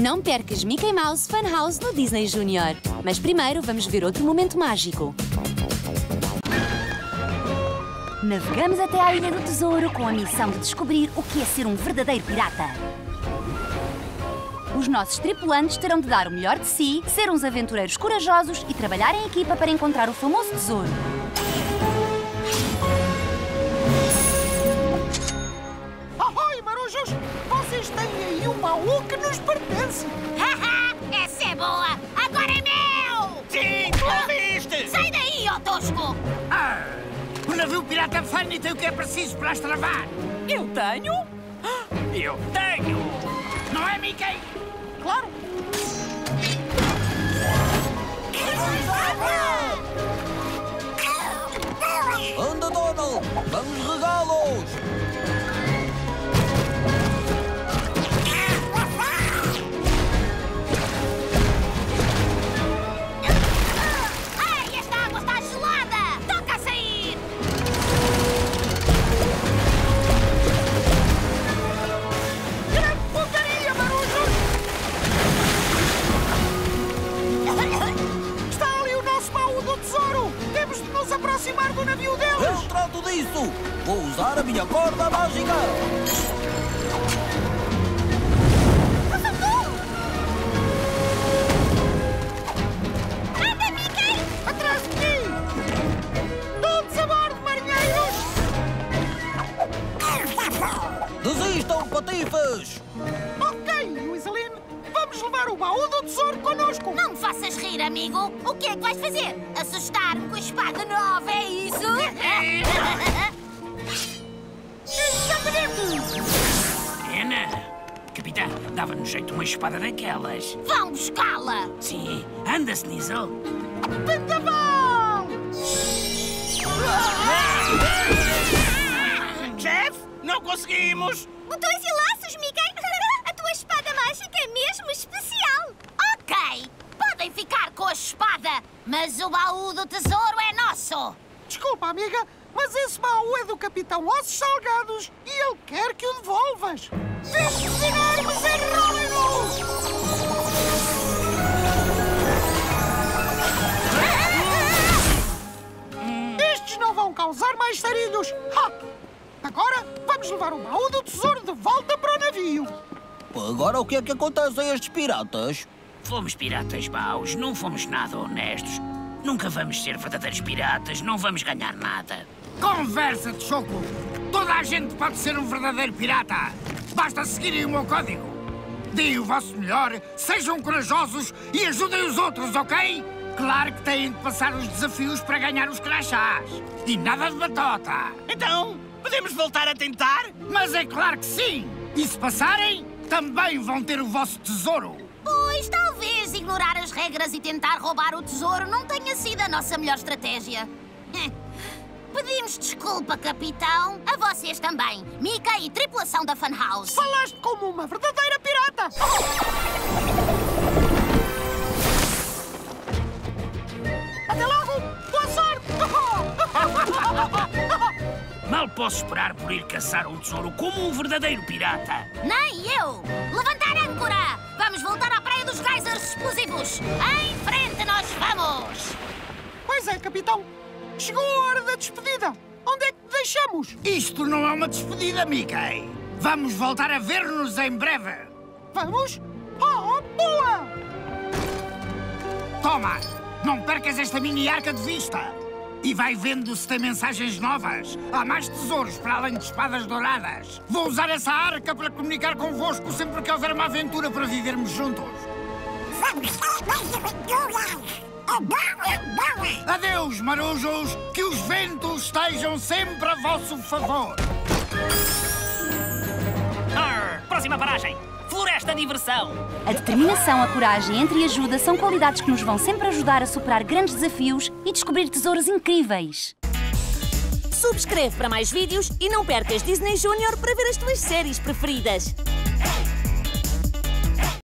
Não percas Mickey Mouse Fun House no Disney Junior. Mas primeiro vamos ver outro momento mágico. Navegamos até à Ilha do Tesouro com a missão de descobrir o que é ser um verdadeiro pirata. Os nossos tripulantes terão de dar o melhor de si, ser uns aventureiros corajosos e trabalhar em equipa para encontrar o famoso tesouro. Nos pertence! Haha, essa é boa! Agora é meu! Sim, tu ouviste! Sai daí, ó tosco! Ah, o navio pirata Fanny tem o que é preciso para as travar. Eu tenho? Eu tenho! Não é, Mickey? Claro! Anda, Donald! Vamos regá-los! Temos de nos aproximar do navio deles! Eu trato disso! Vou usar a minha corda mágica! Desistam, patifes! Ok, levar o baú do tesouro connosco! Não me faças rir, amigo! O que é que vais fazer? Assustar-me com a espada nova, é isso? Ana, capitã, dava-nos jeito uma espada daquelas. Vão buscá-la! Sim, anda, Snizzle. Vendaval! Chefe, não conseguimos! Botões e laços, Mickey! Especial! Ok, podem ficar com a espada, mas o baú do tesouro é nosso! Desculpa, amiga, mas esse baú é do Capitão Ossos Salgados e ele quer que o devolvas! Destes enormes heróis! Estes não vão causar mais sarilhos! Ha! Agora vamos levar o baú do tesouro de volta para o navio! Agora o que é que acontece a estes piratas? Fomos piratas maus, não fomos nada honestos. Nunca vamos ser verdadeiros piratas, não vamos ganhar nada. Conversa de choco! Toda a gente pode ser um verdadeiro pirata! Basta seguirem o meu código. Deem o vosso melhor, sejam corajosos e ajudem os outros, ok? Claro que têm de passar os desafios para ganhar os crachás. E nada de batota. Então, podemos voltar a tentar? Mas é claro que sim! E se passarem, também vão ter o vosso tesouro. Pois talvez ignorar as regras e tentar roubar o tesouro não tenha sido a nossa melhor estratégia. Pedimos desculpa, capitão. A vocês também. Mika e tripulação da Funhouse. Falaste como uma verdadeira pirata! posso esperar por ir caçar um tesouro como um verdadeiro pirata. Nem eu! Levantar âncora! Vamos voltar à praia dos geysers explosivos! Em frente nós vamos! Pois é, capitão. Chegou a hora da despedida. Onde é que te deixamos? Isto não é uma despedida, Mickey. Vamos voltar a ver-nos em breve. Vamos? Oh, boa! Toma, não percas esta mini arca de vista. E vai vendo se tem mensagens novas. Há mais tesouros para além de espadas douradas. Vou usar essa arca para comunicar convosco sempre que houver uma aventura para vivermos juntos. Adeus, marujos! Que os ventos estejam sempre a vosso favor! Arr, próxima paragem. Diversão. A determinação, a coragem e a entreajuda são qualidades que nos vão sempre ajudar a superar grandes desafios e descobrir tesouros incríveis. Subscreve para mais vídeos e não percas Disney Junior para ver as tuas séries preferidas.